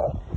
Okay.